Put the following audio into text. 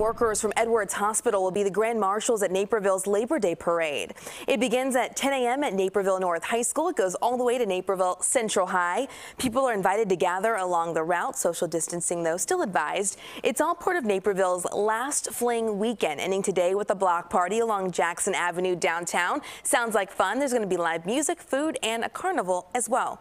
Workers from Edwards Hospital will be the grand marshals at Naperville's Labor Day Parade. It begins at 10 a.m. at Naperville North High School. It goes all the way to Naperville Central High. People are invited to gather along the route. Social distancing, though, still advised. It's all part of Naperville's last fling weekend, ending today with a block party along Jackson Avenue downtown. Sounds like fun. There's going to be live music, food, and a carnival as well.